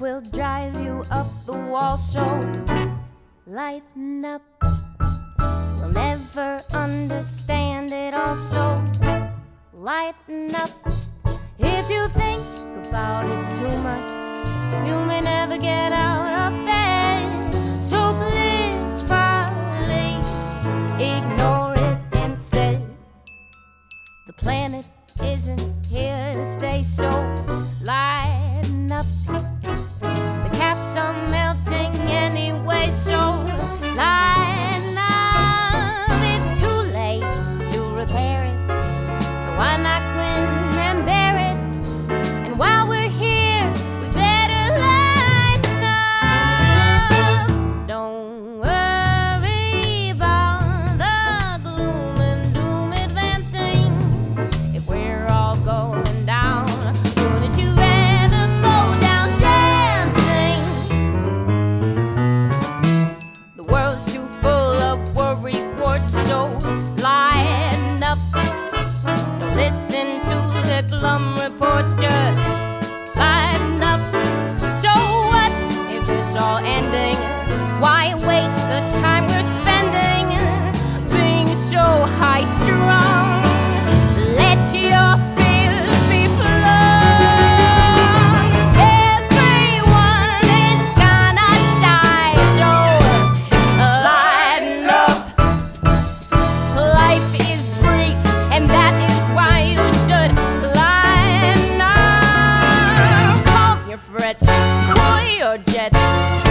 will drive you up the wall, so lighten up. We'll never understand it all, so lighten up. If you think about it too much, you may never get out of bed. So please, finally, ignore it instead. The planet isn't here to stay, so lighten sets